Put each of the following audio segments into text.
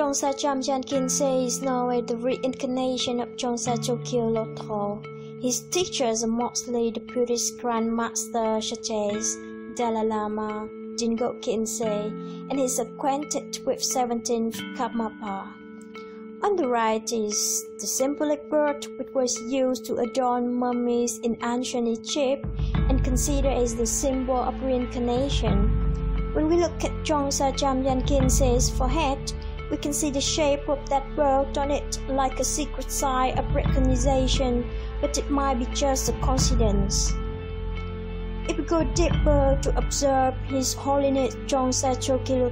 Dzongsar Jamyang Khyentse is as the reincarnation of Dzongsar Chokyi Lodro. His teachers are mostly the Buddhist Grand Master as Dalai Lama, Dilgo Khyentse, and he is acquainted with 17th Karmapa. On the right is the symbolic bird which was used to adorn mummies in ancient Egypt and considered as the symbol of reincarnation. When we look at Dzongsar Jamyang Khyentse's forehead, we can see the shape of that world on it like a secret sign of recognition, but it might be just a coincidence. If we go deeper to observe His Holiness Dzongsar Chokyi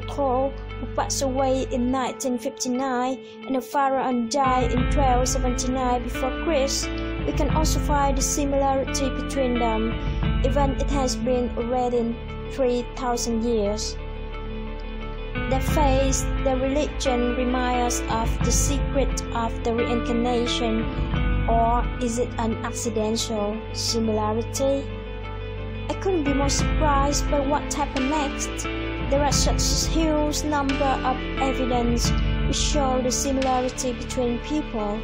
who passed away in 1959 and the pharaoh died in 1279 before Christ, we can also find the similarity between them, even it has been already 3,000 years. Their faith, their religion remind us of the secret of the reincarnation, or is it an accidental similarity? I couldn't be more surprised by what happened next. There are such a huge number of evidence which show the similarity between people.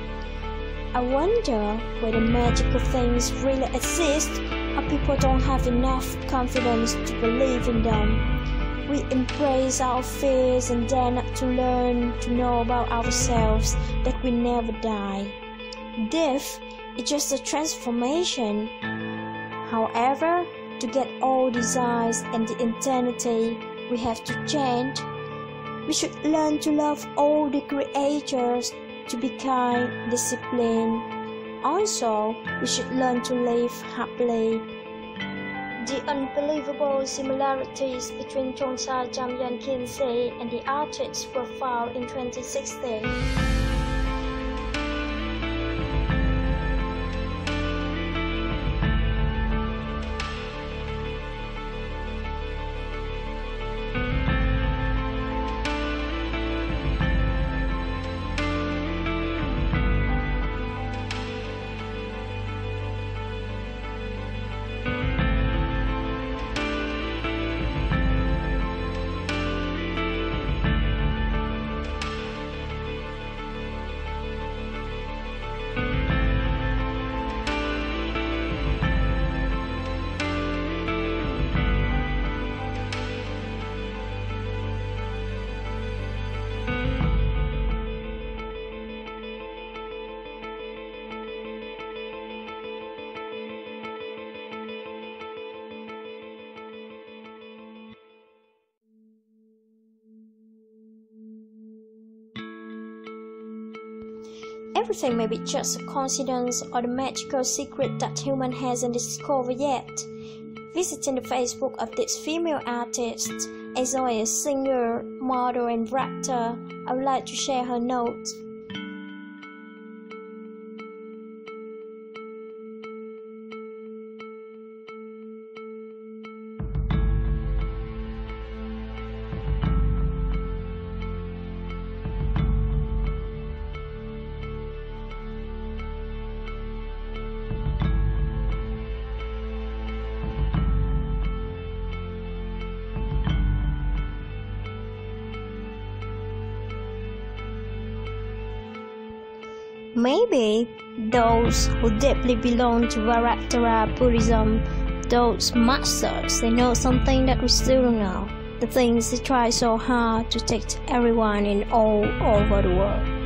I wonder whether magical things really exist or people don't have enough confidence to believe in them. We embrace our fears and not to learn to know about ourselves that we never die. Death is just a transformation. However, to get all desires and the eternity, we have to change. We should learn to love all the creatures, to be kind, disciplined. Also, we should learn to live happily. The unbelievable similarities between Dzongsar Jamyang Khyentse and the artists were found in 2016. Everything may be just a coincidence or the magical secret that human hasn't discovered yet. Visiting the Facebook of this female artist, as well as singer, model, and writer, I would like to share her notes. Maybe those who deeply belong to Vajradhara Buddhism, those masters, they know something that we still don't know. The things they try so hard to take everyone in all over the world.